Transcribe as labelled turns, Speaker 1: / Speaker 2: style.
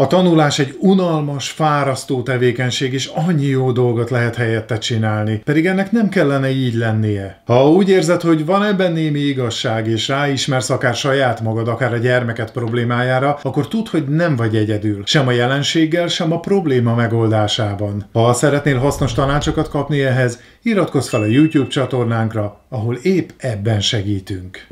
Speaker 1: A tanulás egy unalmas, fárasztó tevékenység, és annyi jó dolgot lehet helyette csinálni, pedig ennek nem kellene így lennie. Ha úgy érzed, hogy van ebben némi igazság, és ráismersz akár saját magad, akár a gyermeket problémájára, akkor tudd, hogy nem vagy egyedül, sem a jelenséggel, sem a probléma megoldásában. Ha szeretnél hasznos tanácsokat kapni ehhez, iratkozz fel a YouTube csatornánkra, ahol épp ebben segítünk.